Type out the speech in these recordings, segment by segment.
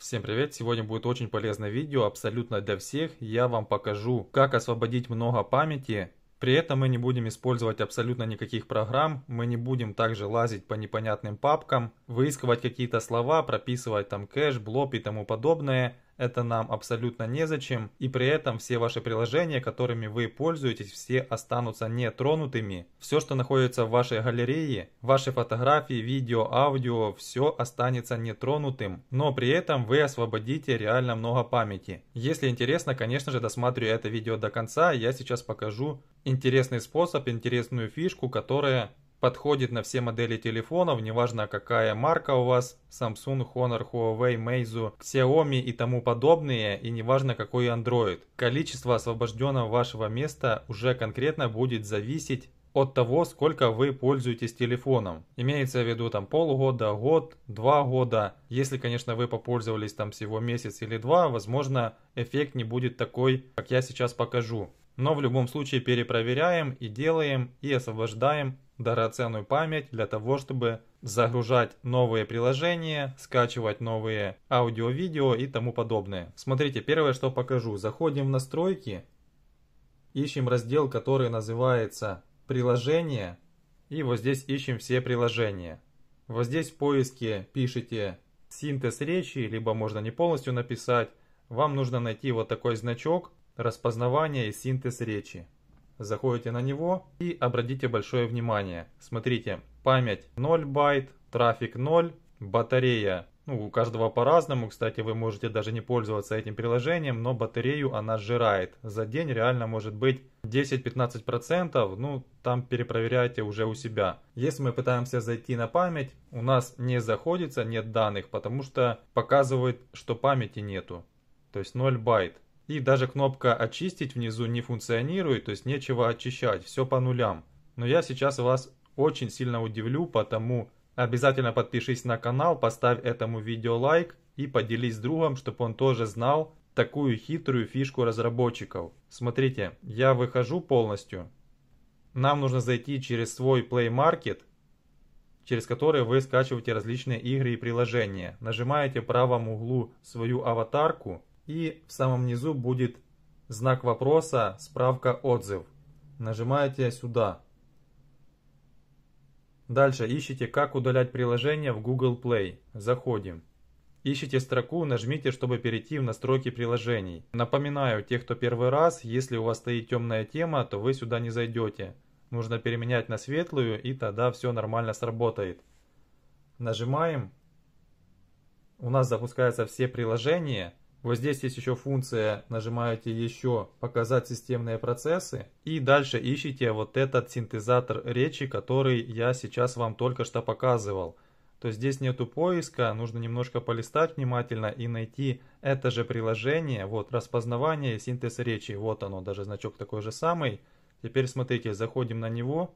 Всем привет! Сегодня будет очень полезное видео, абсолютно для всех. Я вам покажу, как освободить много памяти. При этом мы не будем использовать абсолютно никаких программ, мы не будем также лазить по непонятным папкам, выискивать какие-то слова, прописывать там кэш, блоб и тому подобное это нам абсолютно незачем, и при этом все ваши приложения, которыми вы пользуетесь, все останутся нетронутыми. Все, что находится в вашей галерее, ваши фотографии, видео, аудио, все останется нетронутым, но при этом вы освободите реально много памяти. Если интересно, конечно же, досматриваю это видео до конца, я сейчас покажу интересный способ, интересную фишку, которая подходит на все модели телефонов, неважно какая марка у вас, Samsung, Honor, Huawei, Meizu, Xiaomi и тому подобные, и неважно какой Android. Количество освобожденного вашего места уже конкретно будет зависеть от того, сколько вы пользуетесь телефоном. Имеется в виду там полгода, год, два года. Если, конечно, вы попользовались там всего месяц или два, возможно, эффект не будет такой, как я сейчас покажу. Но в любом случае перепроверяем и делаем и освобождаем драгоценную память для того, чтобы загружать новые приложения, скачивать новые аудио-видео и тому подобное. Смотрите, первое, что покажу. Заходим в настройки, ищем раздел, который называется «Приложения», и вот здесь ищем все приложения. Вот здесь в поиске пишите синтез речи, либо можно не полностью написать. Вам нужно найти вот такой значок распознавания и синтез речи заходите на него и обратите большое внимание. Смотрите, память 0 байт, трафик 0, батарея ну, у каждого по-разному, кстати, вы можете даже не пользоваться этим приложением, но батарею она сжирает. За день реально может быть 10-15%, ну, там перепроверяйте уже у себя. Если мы пытаемся зайти на память, у нас не заходится, нет данных, потому что показывает, что памяти нету. То есть 0 байт. И даже кнопка «Очистить» внизу не функционирует, то есть нечего очищать, все по нулям. Но я сейчас вас очень сильно удивлю, потому обязательно подпишись на канал, поставь этому видео лайк и поделись с другом, чтобы он тоже знал такую хитрую фишку разработчиков. Смотрите, я выхожу полностью. Нам нужно зайти через свой Play Market, через который вы скачиваете различные игры и приложения. Нажимаете в правом углу свою аватарку и в самом низу будет знак вопроса «Справка отзыв». Нажимаете сюда. Дальше ищите «Как удалять приложение в Google Play». Заходим. Ищите строку, нажмите, чтобы перейти в настройки приложений. Напоминаю, те, кто первый раз, если у вас стоит темная тема, то вы сюда не зайдете. Нужно переменять на светлую, и тогда все нормально сработает. Нажимаем. У нас запускаются все приложения. Вот здесь есть еще функция, нажимаете еще «Показать системные процессы» и дальше ищите вот этот синтезатор речи, который я сейчас вам только что показывал. То есть здесь нету поиска, нужно немножко полистать внимательно и найти это же приложение, вот распознавание и синтез речи, вот оно, даже значок такой же самый. Теперь смотрите, заходим на него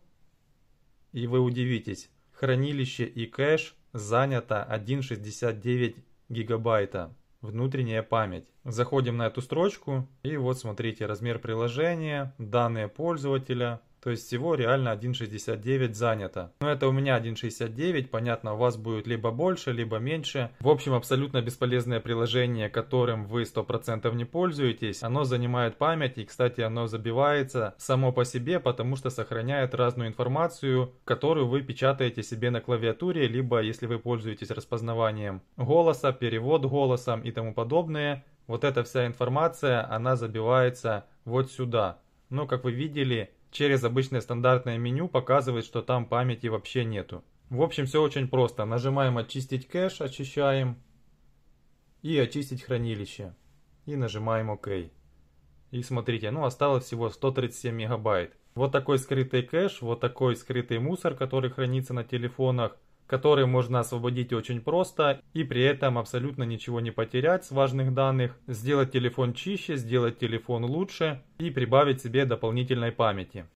и вы удивитесь, хранилище и кэш занято 1,69 гигабайта внутренняя память. Заходим на эту строчку и вот смотрите размер приложения, данные пользователя, то есть всего реально 1.69 занято. Но это у меня 1.69, понятно, у вас будет либо больше, либо меньше. В общем, абсолютно бесполезное приложение, которым вы 100% не пользуетесь. Оно занимает память и, кстати, оно забивается само по себе, потому что сохраняет разную информацию, которую вы печатаете себе на клавиатуре, либо если вы пользуетесь распознаванием голоса, перевод голосом и тому подобное. Вот эта вся информация, она забивается вот сюда. Но, как вы видели, через обычное стандартное меню показывает, что там памяти вообще нету. В общем, все очень просто. Нажимаем «Очистить кэш», очищаем. И «Очистить хранилище». И нажимаем «Ок». И смотрите, ну осталось всего 137 мегабайт. Вот такой скрытый кэш, вот такой скрытый мусор, который хранится на телефонах который можно освободить очень просто и при этом абсолютно ничего не потерять с важных данных, сделать телефон чище, сделать телефон лучше и прибавить себе дополнительной памяти.